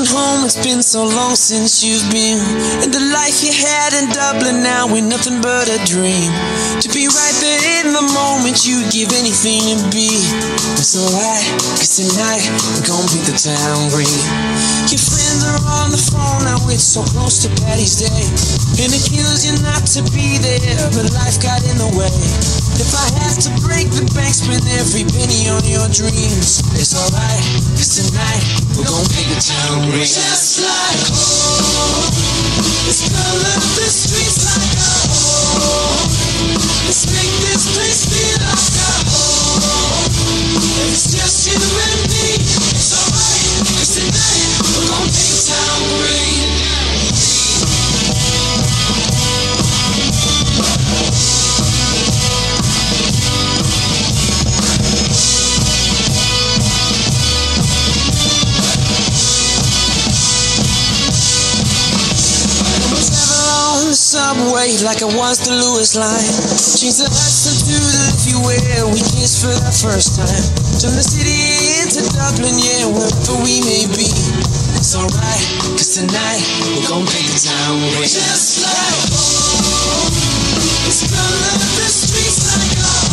and home. It's been so long since you've been. And the life you had in Dublin now ain't nothing but a dream. To be right there in the moment, you'd give anything to be. It's alright, cause tonight we're gonna beat the town green. Your friends are on the phone now, it's so close to Patty's Day. And it kills you not to be there, but life got in the way. If I have to break the bank, spend every penny on your dreams. It's alright, cause tonight we're gonna make the town ring. Just like home, let's color the streets like subway like it was the Luas line. Change the Hudson to do the Liffey where we kissed for the first time. Turn the city into Dublin, yeah, wherever we may be. It's alright, cause tonight we're gonna make the town ring. Just like home. Let's color the streets like home.